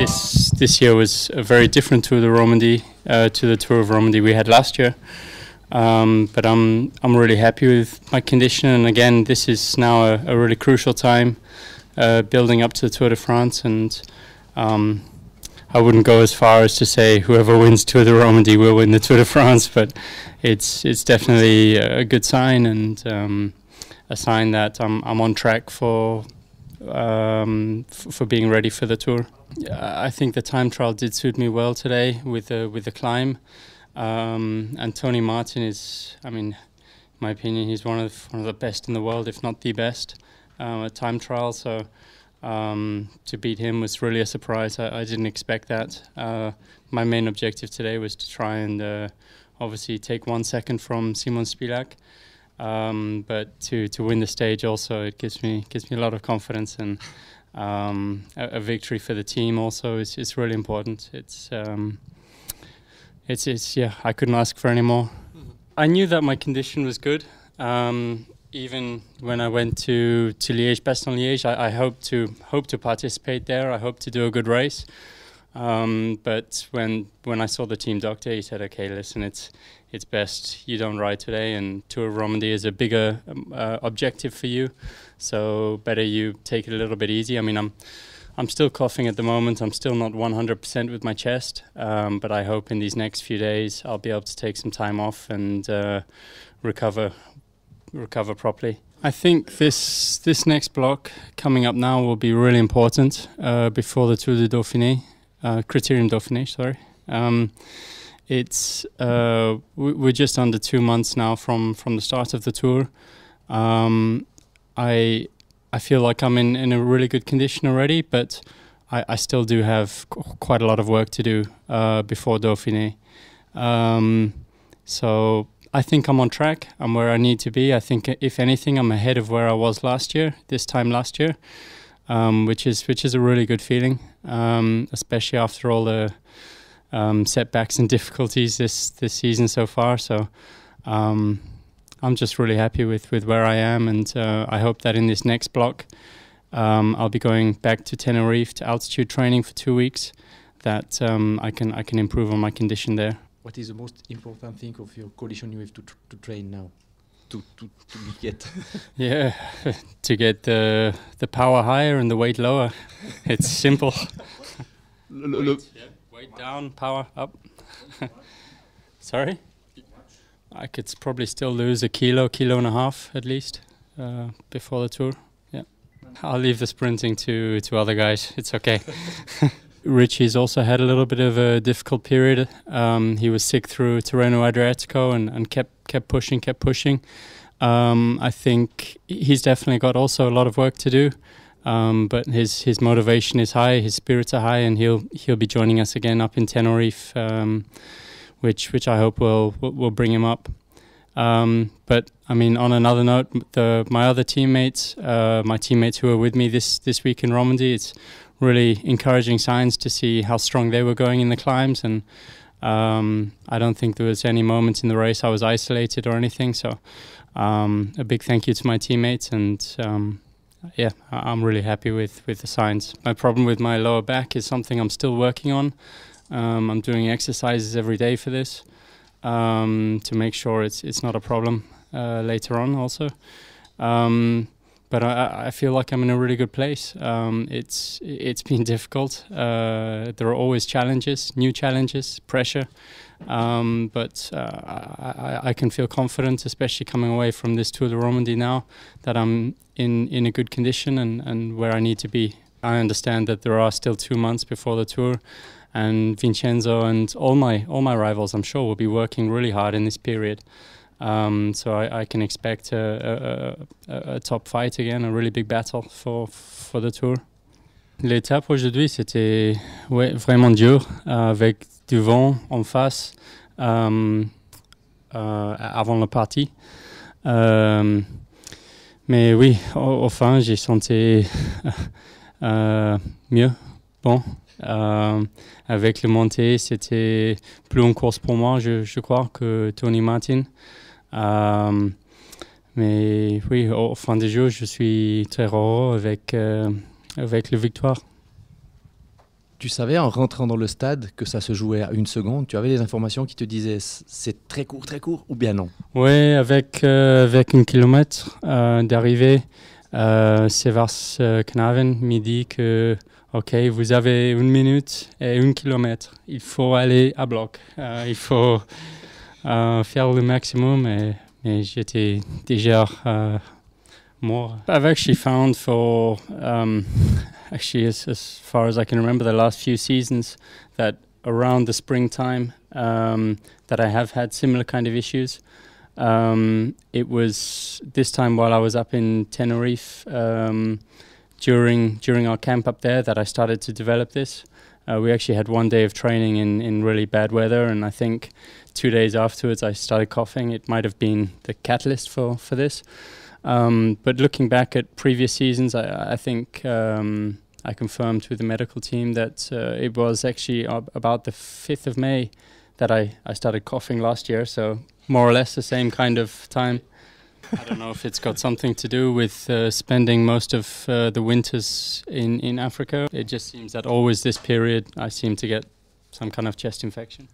this this year was a very different Tour de Romandie uh, to the Tour of Romandie we had last year. Um, but I'm I'm really happy with my condition, and again, this is now a, a really crucial time uh, building up to the Tour de France, and um, I wouldn't go as far as to say whoever wins Tour de Romandie will win the Tour de France, but it's it's definitely a good sign and um, a sign that I'm I'm on track for um, for being ready for the tour. I think the time trial did suit me well today with the with the climb. Um, and Tony Martin is, I mean, in my opinion, he's one of the, one of the best in the world, if not the best, um, at time trial. So um, to beat him was really a surprise. I, I didn't expect that. Uh, my main objective today was to try and uh, obviously take one second from Simon Spilak. Um, but to, to win the stage also it gives me gives me a lot of confidence and um, a, a, victory for the team also is, is really important. It's um, it's it's yeah I couldn't ask for any more. Mm-hmm. I knew that my condition was good. Um, even when I went to to Liège, Bastogne Liège, I, I hope to hope to participate there. I hope to do a good race. Um, but when when I saw the team doctor, he said, "Okay, listen, it's it's best you don't ride today, and Tour of Romandie is a bigger um, uh, objective for you, so better you take it a little bit easy." I mean, I'm I'm still coughing at the moment. I'm still not 100% with my chest, um, but I hope in these next few days I'll be able to take some time off and uh, recover recover properly. I think this this next block coming up now will be really important uh, before the Tour de Dauphiné uh, Criterium Dauphiné, sorry. Um, it's uh, we're just under two months now from from the start of the tour. Um, I I feel like I'm in, in a really good condition already, but I, I still do have qu- quite a lot of work to do uh, before Dauphiné. Um, so I think I'm on track. I'm where I need to be. I think if anything, I'm ahead of where I was last year. This time last year um, which is which is a really good feeling, um, especially after all the um, setbacks and difficulties this this season so far. So um, I'm just really happy with with where I am, and uh, I hope that in this next block. Um, I'll be going back to Tenerife to altitude training for two weeks. That um, I can I can improve on my condition there. What is the most important thing of your condition you have to to train now? To, to, to get yeah to get the the power higher and the weight lower. It's simple. Weight, yeah. weight down power up. Sorry? I could probably still lose a kilo kilo and a half at least uh, before the tour. Yeah. I'll leave the sprinting to to other guys. It's okay Richie's also had a little bit of a difficult period. Um, he was sick through Tirreno Adriatico and, and kept kept pushing, kept pushing. Um, I think he's definitely got also a lot of work to do, um, but his his motivation is high, his spirits are high, and he'll he'll be joining us again up in Tenerife, um, which which I hope will will bring him up. Um, but I mean, on another note, the my other teammates, uh, my teammates who were with me this this week in Romandy, it's really encouraging signs to see how strong they were going in the climbs. And um, I don't think there was any moment in the race I was isolated or anything. So um, a big thank you to my teammates. And um, yeah, I'm really happy with, with the signs. My problem with my lower back is something I'm still working on. Um, I'm doing exercises every day for this um, to make sure it's, it's not a problem uh, later on also. Um, but I, I, feel like I'm in a really good place. Um, it's it's been difficult. Uh, there are always challenges, new challenges, pressure, um, but uh, I, I, can feel confident, especially coming away from this Tour de Romandie now, that I'm in in a good condition and, and where I need to be. I understand that there are still two months before the tour, and Vincenzo and all my all my rivals, I'm sure, will be working really hard in this period. Um, so I, I, can expect a, a, a, top fight again, a really big battle for, for the tour. L'étape aujourd'hui, c'était ouais, vraiment dur, avec du vent en face euh, euh, avant la partie. Euh, mais oui, au, au fin, j'ai senti euh, mieux. Bon, euh, avec le montée, c'était plus une course pour moi, je, je crois, que Tony Martin. Euh, mais oui, au fin des jours, je suis très heureux avec, euh, avec la victoire. tu savais en rentrant dans le stade que ça se jouait à une seconde? Tu avais des informations qui te disaient c'est très court, très court ou bien non? Oui, avec, euh, avec un kilomètre euh, d'arrivée, euh, Sevars euh, Knaven m'a dit que ok, vous avez une minute et un kilomètre. Il faut aller à bloc. Il faut faire le maximum. Et, et j'étais déjà euh. I've actually found for um, actually as, as far as I can remember the last few seasons that around the springtime um, that I have had similar kind of issues. Um, it was this time while I was up in Tenerife um, during during our camp up there that I started to develop this. Uh, we actually had one day of training in, in really bad weather, and I think two days afterwards I started coughing. It might have been the catalyst for for this. Um, but looking back at previous seasons, I, I think um, I confirmed with the medical team that uh, it was actually ab- about the 5th of May that I, I started coughing last year. So more or less the same kind of time. I don't know if it's got something to do with uh, spending most of uh, the winters in, in Africa. It just seems that always this period I seem to get some kind of chest infection.